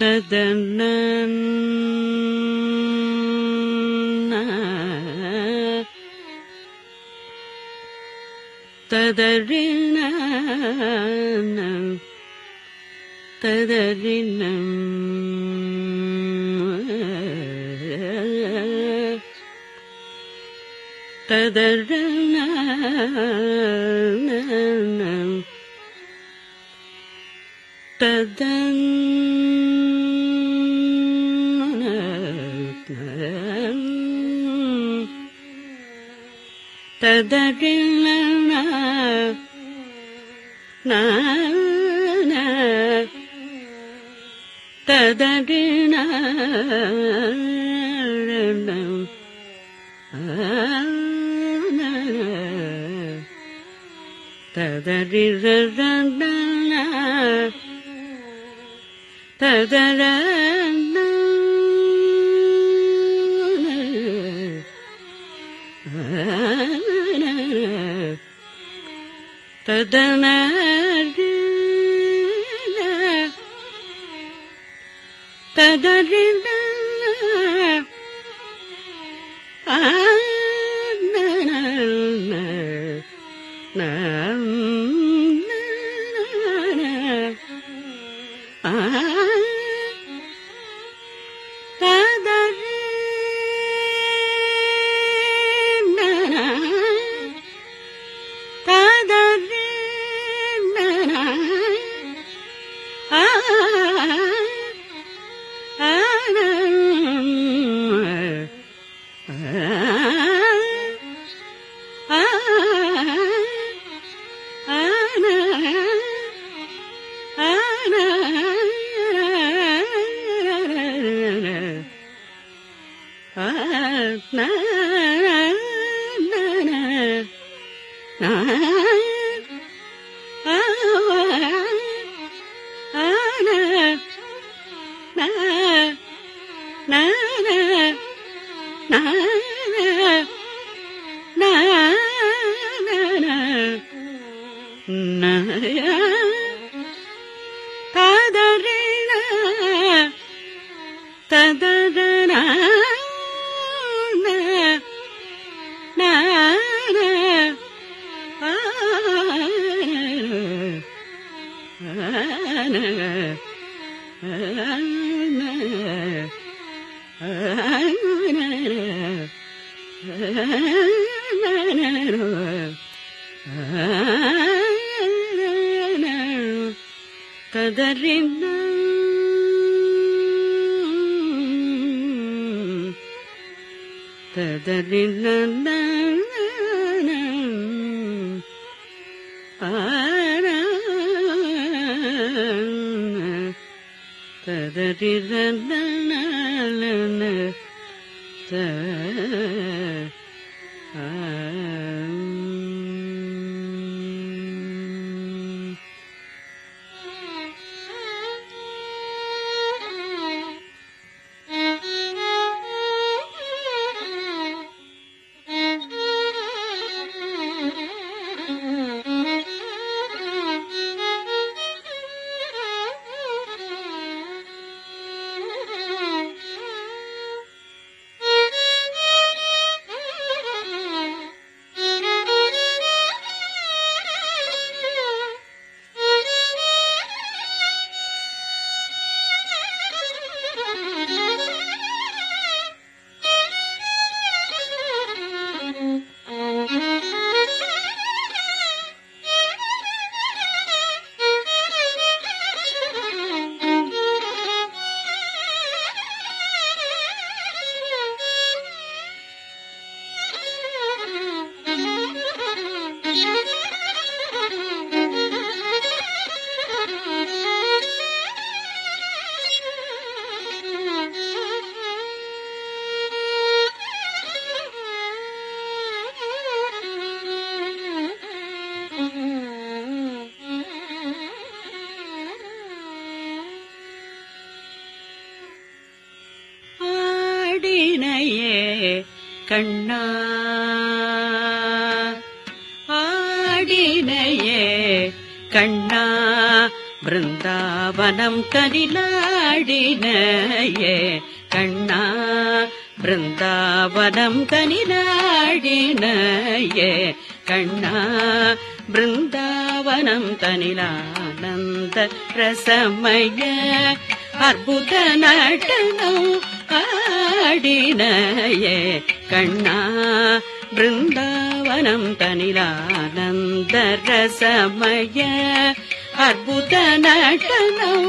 ತದನ ತದರಿನ ತದರಿನ ತದರನ ತದನ ததறின ததறினம் ததறின ததன் तदन तदरि na na na na na ಕದರಿನ ಕದರಿನ ಕದರಿನ ತದ கண்ணா. ஆடினையே கண்ணா. பிருந்தாவனம் கனிலாடினையே கண்ணா. பிருந்தாவனம் கனிலாடினையே கண்ணா. பிருந்தாவனம் தனிலானந்த ரசமய அற்புத நடனம் ஆடினையே கண்ணா பிருந்தாவனம் தனிலானந்த ரசமய அற்புத நடனம்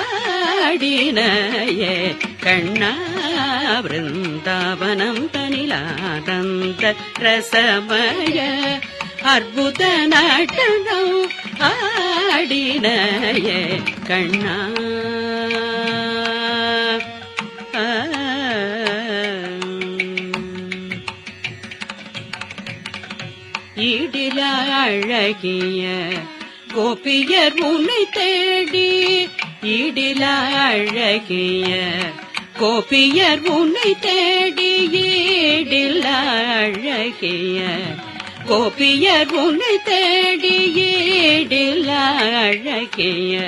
ஆடினையே கண்ணா பிருந்தாவனம் தனிலானந்த ரசமய அற்புத நடனம் ஆடினையே கண்ணா. ஈடில அழகிய கோபியர் உன்னை தேடி. ஈடில அழகிய கோபியர் உன்னை தேடி. ஈடில அழகிய கோபியர் உன்னை தேடி. ஈடில அழகிய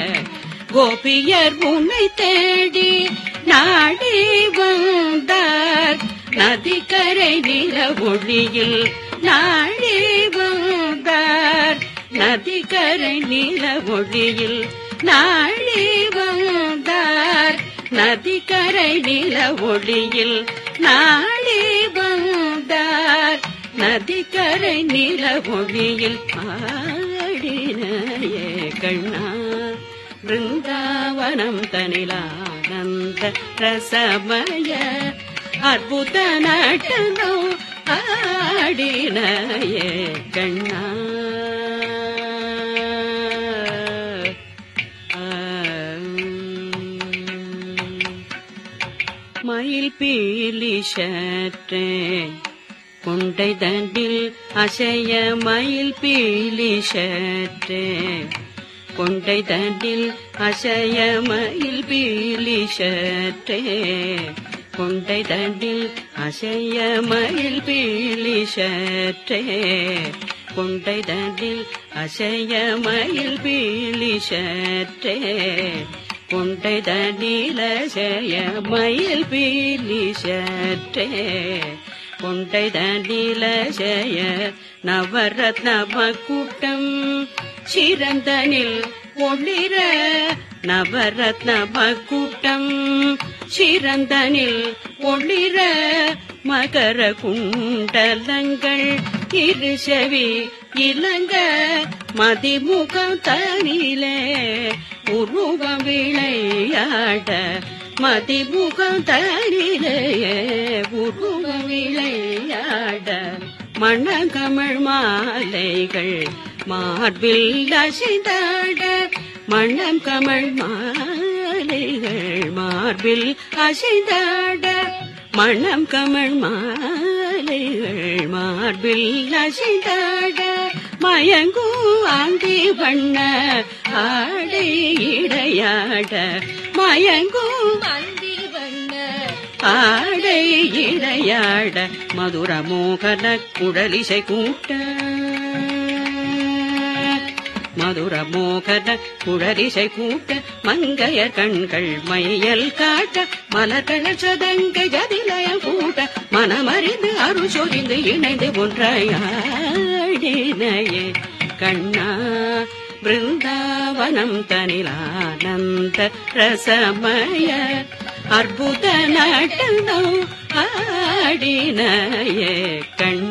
கோபியர் உன்னை தேடி. நாடி வந்தார் நதிக்கரை நில ஒளியில் நாடி வந்தார் நதிக்கரை நீல ஒளியில் நாடி வந்தார் நதிக்கரை நீல ஒளியில் நாடி வந்தார் நதிக்கரை நீல ஒளியில் ஆடினையே கண்ணா. பிருந்தாவனம் தனிலானந்த ரசமய அற்புத நடனம். ஆடினய கண்ணா. மயில் பீலி சற்றே கொண்டை தண்டில் அசைய மயில் பீலி சற்றே கொண்டை தண்டில் அசைய மயில் பீலி சற்றே கொண்டை தண்டில் அசைய மயில் பீலி சற்றே கொண்டை தண்டில் அசைய மயில் பீலி சற்றே கொண்டை தண்டில் அசைய மயில் பீலி சற்றே கொண்டை தண்டில் அசைய நவரத்ன கூட்டம் சிறந்தனில் ஒளிர. நவரத்ன கூட்டம் சிறந்தனில் ஒளிர மகர குண்டலங்கள் இருசெவி இளங்க மதிமுகம் தனிலே உருவ விளையாட மதிமுகம் தனிலே உருவ விளையாட மணகமிழ் மாலைகள் மார்பில் அசைந்தாட மணம் கமழ் மாலைகள் மார்பில் அசைந்தாட மணம் கமழ் மாலைகள் மார்பில் அசைந்தாட மயங்கும் ஆந்தி வண்ண ஆடை இடையாட மயங்கும் அந்தி வண்ண ஆடை இடையாட மதுர மோகன குடலிசை கூட்ட மதுர மோகன குழரிசை கூட்ட மங்கையர் கண்கள் மையல் காட்ட மலர்கள சதங்க ஜதிலய கூட்ட மனமறிந்து அருள் சொரிந்து இணைந்து ஒன்றையாடினையே. கண்ணா பிருந்தாவனம் தனிலானந்த ரசமய அற்புத நாட்டந்தோ நடனம் கண்